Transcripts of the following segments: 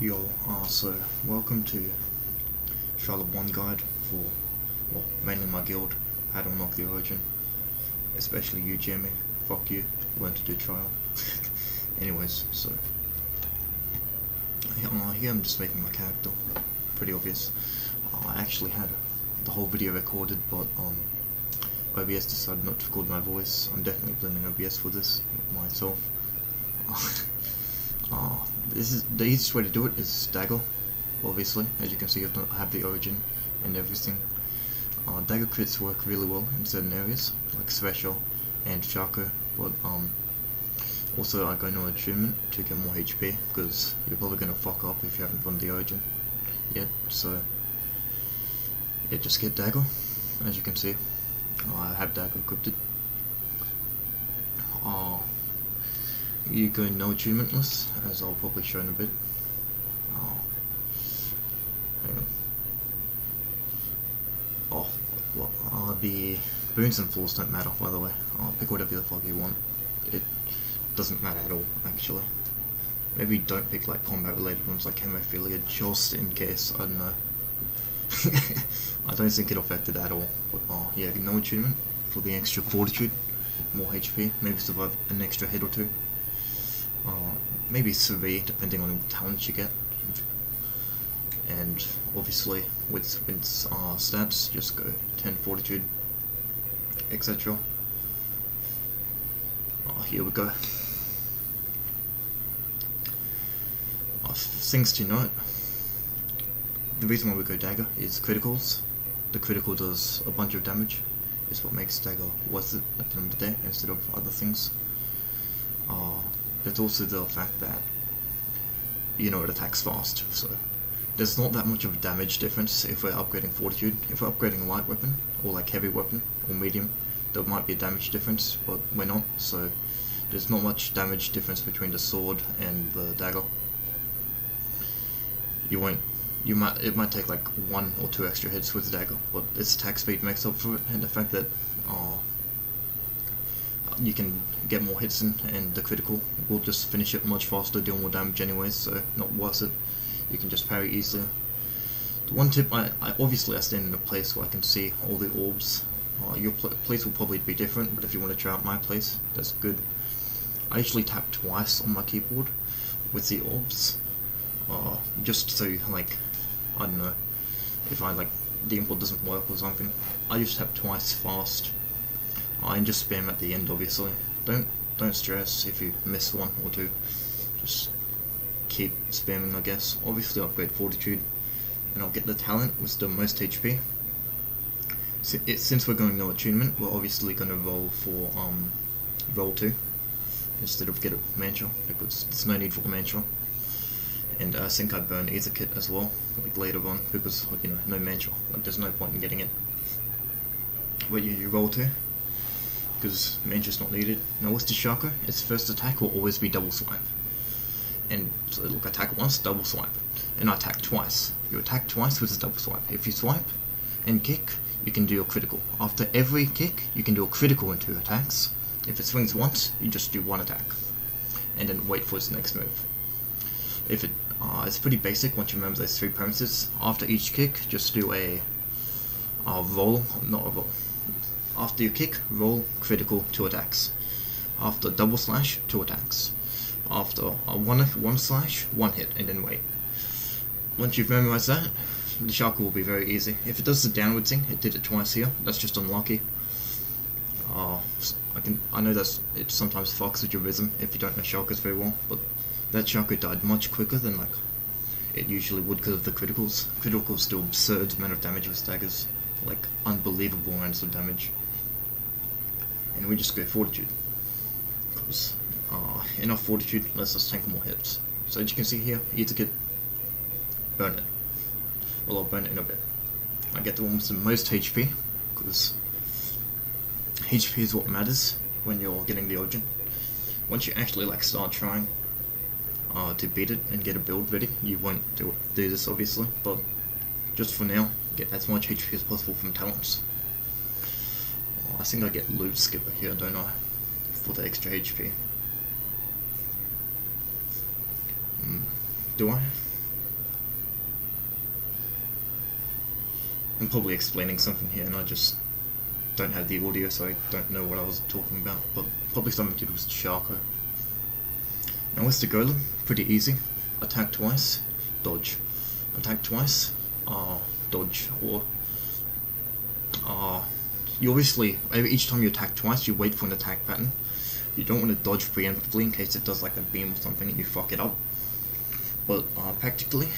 Yo, uh, so welcome to Trial of 1 guide for, well, mainly my guild, how to unlock the origin. Especially you, Jamie. Fuck you, learn to do trial. Anyways, so. Uh, here I'm just making my character. Pretty obvious. Uh, I actually had the whole video recorded, but um, OBS decided not to record my voice. I'm definitely blaming OBS for this, myself. uh, this is the easiest way to do it is stagger, obviously. As you can see, I have the origin and everything. Uh, dagger crits work really well in certain areas, like Special and Sharko, but um, also I go into attunement to get more HP, because you're probably going to fuck up if you haven't run the origin yet, so yeah, just get dagger, as you can see. I have dagger equipped. Oh, you go no attunementless, as I'll probably show in a bit. Oh, hang on. Oh, well, uh, the boons and flaws don't matter, by the way. I'll pick whatever the fuck you want. It doesn't matter at all, actually. Maybe don't pick like combat related ones like hemophilia, just in case, I don't know. I don't think it affected at all. But oh yeah, no attunement for the extra fortitude, more HP, maybe survive an extra hit or two. Maybe three, depending on the talent you get. And obviously with, with uh, stats, just go 10 fortitude, etc. Oh, here we go. Uh, things to note the reason why we go dagger is criticals. The critical does a bunch of damage, is what makes dagger worth it at the end of the day instead of other things. Uh, there's also the fact that, you know, it attacks fast, so there's not that much of a damage difference if we're upgrading fortitude. If we're upgrading a light weapon, or like heavy weapon, or medium, there might be a damage difference, but we're not, so there's not much damage difference between the sword and the dagger. You won't you might it might take like one or two extra hits with the dagger, but its attack speed makes up for it, and the fact that uh, you can get more hits in, and the critical will just finish it much faster, deal more damage anyways, so not worth it. You can just parry easily. The one tip, I, I obviously I stand in a place where I can see all the orbs. Uh, your pl place will probably be different, but if you want to try out my place, that's good. I usually tap twice on my keyboard with the orbs, uh, just so like I don't know, if I like the input doesn't work or something. I just tap twice fast. I can just spam at the end obviously. Don't don't stress if you miss one or two. Just keep spamming I guess. Obviously upgrade fortitude and I'll get the talent with the most HP. Since we're going no attunement, we're obviously going to roll for um, roll 2 instead of get a mantra because there's no need for a mantra and I think I burn Aether Kit as well, like later on, because, you know, no mantra, like there's no point in getting it. But you, you roll to, because mantra's not needed. Now with the Sharko, its first attack will always be double swipe. And so look, attack once, double swipe. And I attack twice. You attack twice with a double swipe. If you swipe and kick, you can do a critical. After every kick, you can do a critical in two attacks. If it swings once, you just do one attack. And then wait for its next move. If it uh, it's pretty basic once you remember those three premises. After each kick, just do a, a roll, not a roll. After you kick, roll critical two attacks. After double slash, two attacks. After a one one slash, one hit, and then wait. Once you've memorized that, the Sharko will be very easy. If it does the downward thing, it did it twice here. That's just unlucky. Uh, I can I know that it sometimes fucks with your rhythm if you don't know Sharkos very well, but that Sharko died much quicker than like it usually would because of the criticals. Criticals do absurd amount of damage with daggers, like unbelievable amounts of damage. And we just go fortitude. Because uh, enough fortitude lets us tank more hits. So as you can see here, you to get burn it. Well I'll burn it in a bit. I get the one with the most HP, because HP is what matters when you're getting the origin. Once you actually like start trying, uh, to beat it and get a build ready. You won't do, do this obviously, but just for now, get as much HP as possible from talents. I think I get Loot Skipper here, don't I? For the extra HP. Mm. Do I? I'm probably explaining something here and I just don't have the audio so I don't know what I was talking about, but probably something to do with Sharko. Now with the Golem, pretty easy. Attack twice, dodge. Attack twice, ah, uh, dodge, or ah, uh, you obviously, each time you attack twice, you wait for an attack pattern. You don't want to dodge preemptively in case it does like a beam or something and you fuck it up. But uh, practically,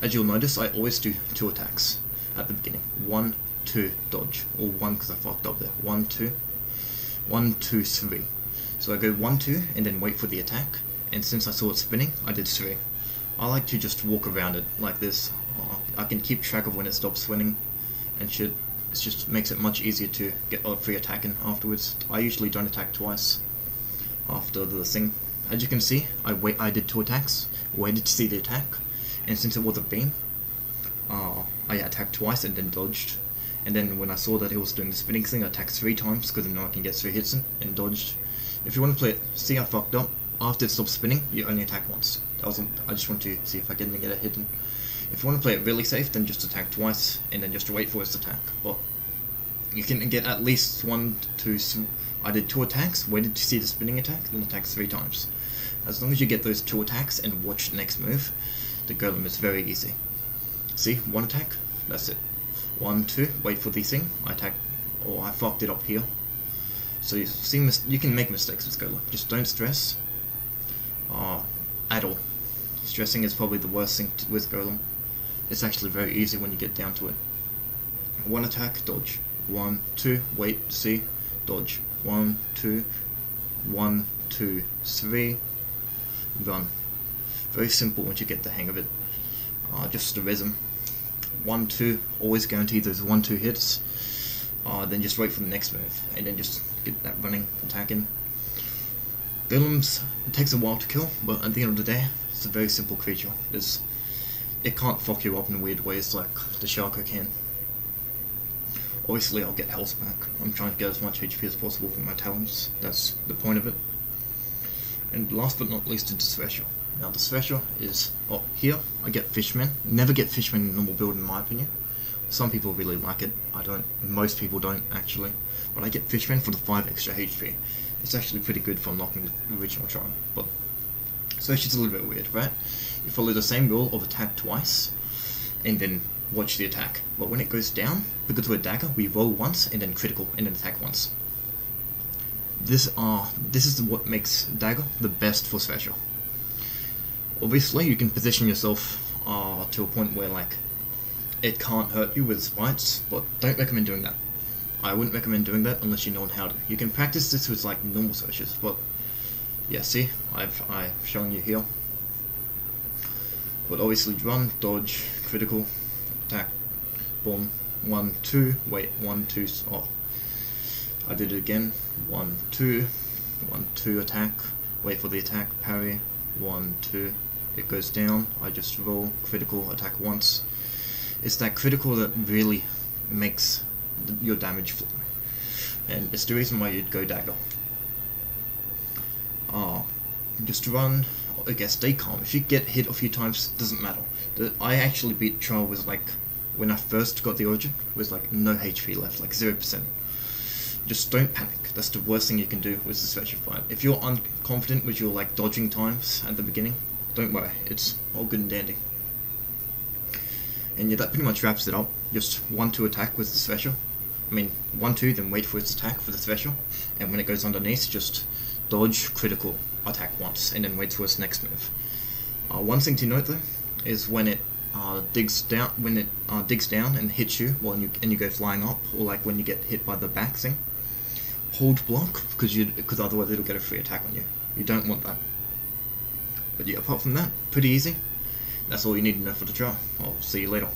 as you'll notice, I always do two attacks at the beginning. One, two, dodge. Or one because I fucked up there. One, two. One, two, three. So I go one, two, and then wait for the attack. And since I saw it spinning, I did three. I like to just walk around it like this. Uh, I can keep track of when it stops spinning and shit. It just makes it much easier to get a free attack in afterwards. I usually don't attack twice after the thing. As you can see, I wait. I did two attacks, waited to see the attack, and since it was a beam, uh, I attacked twice and then dodged. And then when I saw that he was doing the spinning thing, I attacked three times because I know I can get three hits in, and dodged. If you want to play it, see I fucked up. After it stops spinning, you only attack once. That was, I just want to see if I can get a hit in. If you want to play it really safe, then just attack twice, and then just wait for his attack. But you can get at least one, two, I did two attacks, waited to see the spinning attack, then attacked three times. As long as you get those two attacks and watch the next move, the golem is very easy. See, one attack, that's it. One, two, wait for the thing, I attack, or I fucked it up here. So you see, you can make mistakes with golem, just don't stress uh, at all. Stressing is probably the worst thing to, with golem. It's actually very easy when you get down to it. One attack, dodge. One, two, wait, see, dodge. One, two, one, two, three, run. Very simple once you get the hang of it. Uh, just the rhythm. One, two, always guarantee those one, two hits. Uh, then just wait for the next move, and then just get that running, attacking. Golems, it takes a while to kill, but at the end of the day, it's a very simple creature. It's, it can't fuck you up in weird ways like the Sharko can. Obviously I'll get health back. I'm trying to get as much HP as possible for my talents. That's the point of it. And last but not least, the special. Now the special is, oh, here I get Fishman. Never get Fishman in normal build in my opinion. Some people really like it. I don't. Most people don't actually. But I get Fishman for the 5 extra HP. It's actually pretty good for unlocking the original charm. But so it's just a little bit weird, right? You follow the same rule of attack twice, and then watch the attack. But when it goes down, because we're dagger, we roll once and then critical and then attack once. This uh this is what makes dagger the best for special. Obviously, you can position yourself uh, to a point where like it can't hurt you with sprites, but don't recommend doing that. I wouldn't recommend doing that unless you know how to. You can practice this with like normal searches, but yeah, see, I've I've shown you here. But obviously run, dodge, critical, attack, boom, one, two, wait, one, two, oh, I did it again, one, two, one, two, attack, wait for the attack, parry, one, two, it goes down, I just roll, critical, attack once. It's that critical that really makes your damage flow, and it's the reason why you'd go dagger. Ah, just run, Stay calm. If you get hit a few times, doesn't matter. I actually beat Trial with like, when I first got the Origin, with like no HP left, like 0%. Just don't panic. That's the worst thing you can do with the special fight. If you're unconfident with your like dodging times at the beginning, don't worry, it's all good and dandy. And yeah, that pretty much wraps it up. Just one two attack with the special. I mean, one two, then wait for its attack for the special, and when it goes underneath, just dodge critical attack once, and then wait for its next move. Uh, one thing to note though is when it uh, digs down, when it uh, digs down and hits you, and you and you go flying up, or like when you get hit by the back thing, hold block because you because otherwise it'll get a free attack on you. You don't want that. But yeah, apart from that, pretty easy. That's all you need to know for the trial. I'll see you later.